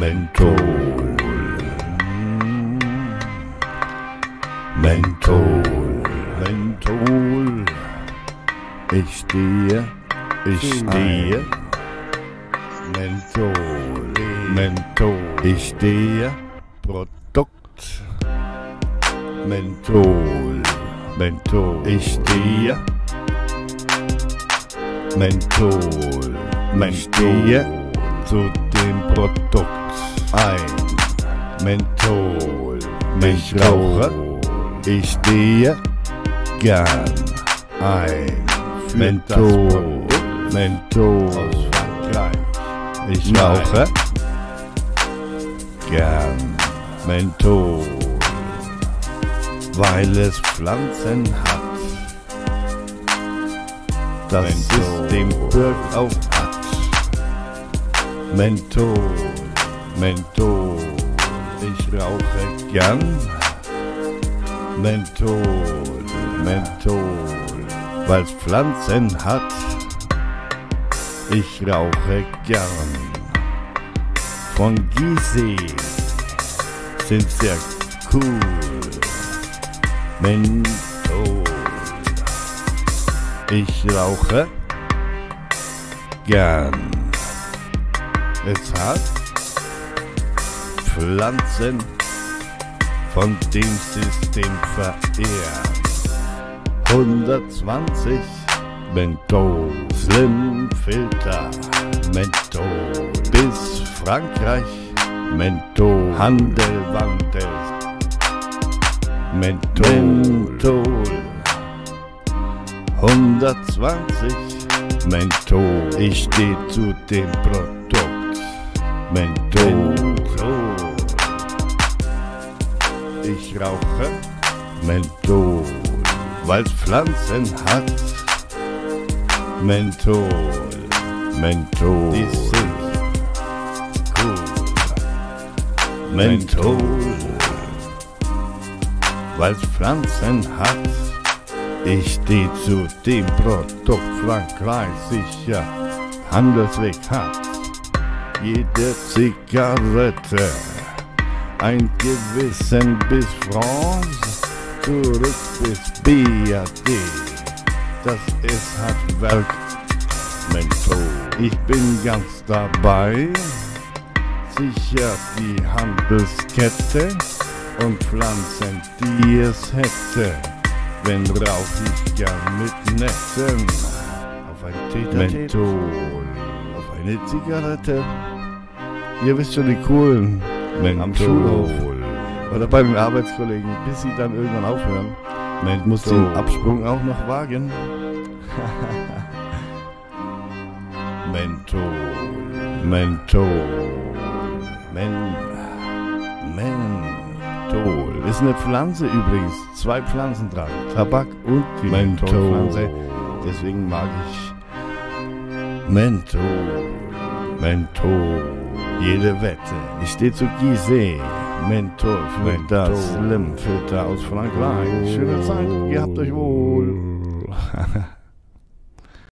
Menthol. Menthol. Menthol. Ich stehe, ich stehe. Menthol. Menthol. Ich stehe. Produkt. Menthol. Menthol. Ich stehe. Menthol. Ich stehe zu dem Produkt ein. Menthol. Ich rauche. Ich stehe gern ein. Menthol. Menthol. Aus Frankreich. Ich rauche gern Menthol. Weil es Pflanzen hat. Das System birgt auch hat. Menthol, Menthol, ich rauche gern. Menthol, Menthol, weil's Pflanzen hat. Ich rauche gern. Von Gizeh sind sehr cool. Menthol. Ich rauche gern. Es hat Pflanzen von dem System verehrt. 120 Menthol, Slim Filter, Menthol, bis Frankreich, Menthol, Handel, Wandel, Menthol, Menthol, 120 Menthol, ich steh zu dem Produkt, Menthol, ich rauche. Menthol, weil's Pflanzen hat, Menthol, Menthol, die sind cool, Menthol, weil's Pflanzen hat, ich steh zu dem Produkt Frankreich sicher, Handelsweg hat, jede Zigarette, ein Gewissen bis France, zurück bis BAD. Das ist hat Werk Menthol. Ich bin ganz dabei, sicher die Handelskette und Pflanzen, die es hätte, wenn rauch ich gern mit Netten. Auf ein Täter Menthol, auf eine Zigarette. Ihr wisst schon, die coolen Menthol. am Schulhof oder bei den Arbeitskollegen, bis sie dann irgendwann aufhören. Man muss den Absprung auch noch wagen. Menthol, Menthol, Men, Menthol. Ist eine Pflanze übrigens. Zwei Pflanzen dran. Tabak und die Mentholpflanze. Deswegen mag ich Menthol, Menthol. Jede Wette. Ich stehe zu Gizeh. Menthol, Filter, Slim Filter aus Frankreich. Schöne Zeit, ihr habt euch wohl.